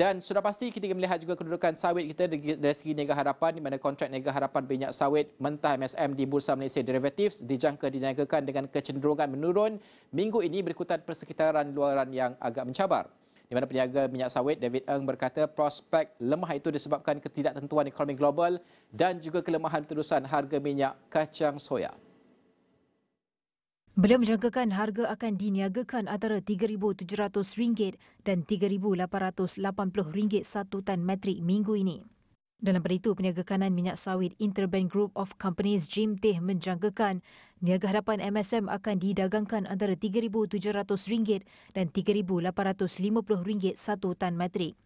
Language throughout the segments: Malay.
Dan sudah pasti kita melihat juga kedudukan sawit kita dari segi niaga harapan di mana kontrak niaga harapan minyak sawit mentah MSM di Bursa Malaysia Derivatives dijangka diniagakan dengan kecenderungan menurun minggu ini berikutan persekitaran luaran yang agak mencabar. Di mana peniaga minyak sawit David Eng berkata prospek lemah itu disebabkan ketidaktentuan ekonomi global dan juga kelemahan terusan harga minyak kacang soya. Beliau menjangkakan harga akan diniagakan antara RM3,700 dan RM3,880 satu tan metrik minggu ini. Dalam pada itu, peniaga kanan minyak sawit Interbank Group of Companies Jim Teh menjangkakan niaga hadapan MSM akan didagangkan antara RM3,700 dan RM3,850 satu tan metrik.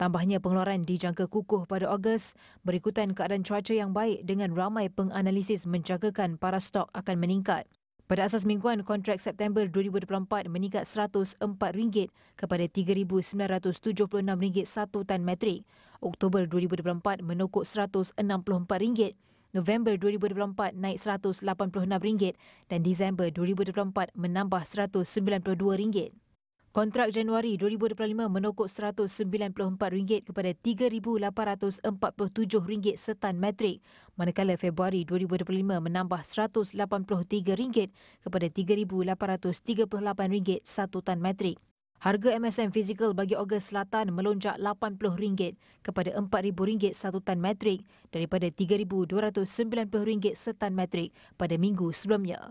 Tambahnya pengeluaran dijangka kukuh pada Ogos berikutan keadaan cuaca yang baik dengan ramai penganalisis menjangkakan para stok akan meningkat. Pada asas mingguan, kontrak September 2024 meningkat RM104 kepada RM3,976 satu tan metrik. Oktober 2024 menokok RM164. November 2024 naik RM186 dan Disember 2024 menambah RM192. Kontrak Januari 2025 menokok RM194 kepada RM3,847 setan metrik, manakala Februari 2025 menambah RM183 kepada RM3,838 satu tan metrik. Harga MSM fizikal bagi Ogos Selatan melonjak RM80 kepada RM4,000 satu tan metrik daripada RM3,290 setan metrik pada minggu sebelumnya.